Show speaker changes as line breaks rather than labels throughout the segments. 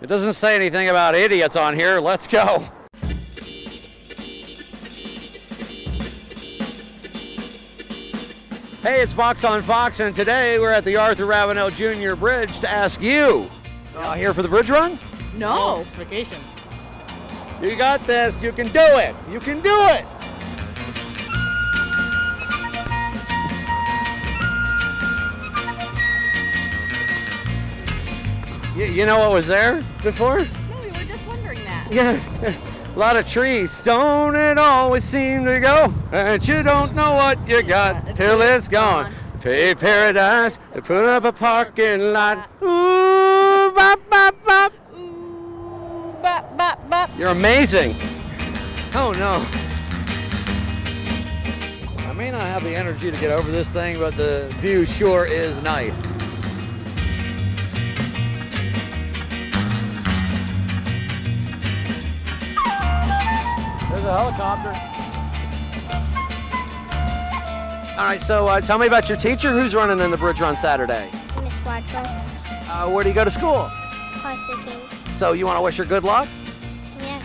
It doesn't say anything about idiots on here. Let's go. Hey, it's Box on Fox, and today we're at the Arthur Ravenel Jr. Bridge to ask you. Uh, here for the bridge run?
No.
Vacation.
You got this. You can do it. You can do it. You, know what was there before?
No, we were just wondering that.
Yeah, a lot of trees. Don't it always seem to go? And you don't know what you got
Yeah,
till it's gone.
gone.
Pay paradise to put up a parking lot. Ooh, bop, bop, bop.
Ooh, bop, bop, bop.
You're amazing. Oh no. I may not have the energy to get over this thing, but the view sure is nice. A helicopter. All right, so uh, tell me about your teacher. Who's running in the bridge run Saturday?
Miss Watchell,
Uh, where do you go to school?
Parsley King.
So you want to wish her good luck?
Yes.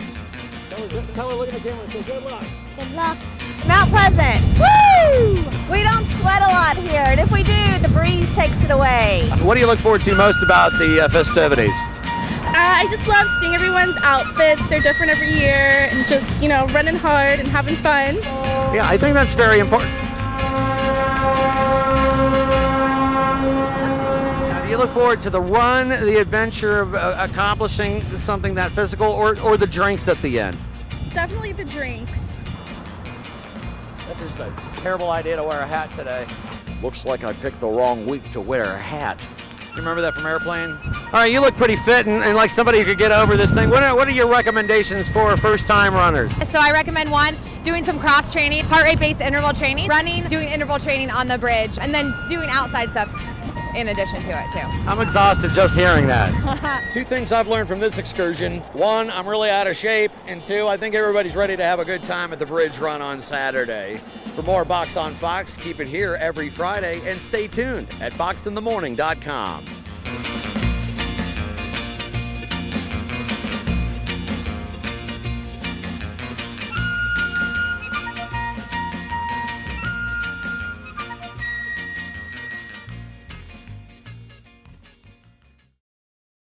Tell her, tell her look at the camera and say good luck.
Good luck.
Mount Pleasant. Woo! We don't sweat a lot here, and if we do, the breeze takes it away.
What do you look forward to most about the uh, festivities?
Uh, I just love seeing everyone's outfits. They're different every year and just, you know, running hard and having fun.
Yeah, I think that's very important. Do you look forward to the run, the adventure of uh, accomplishing something that physical, or, or the drinks at the end?
Definitely the drinks.
That's just a terrible idea to wear a hat today. Looks like I picked the wrong week to wear a hat. You remember that from Airplane? All right, you look pretty fit and, and like somebody who could get over this thing. What are, what are your recommendations for first-time runners?
So I recommend one, doing some cross training, heart rate based interval training, running, doing interval training on the bridge, and then doing outside stuff in addition to it too.
I'm exhausted just hearing that. two things I've learned from this excursion. One, I'm really out of shape. And two, I think everybody's ready to have a good time at the bridge run on Saturday. For more Box on Fox, keep it here every Friday and stay tuned at boxinthemorning.com.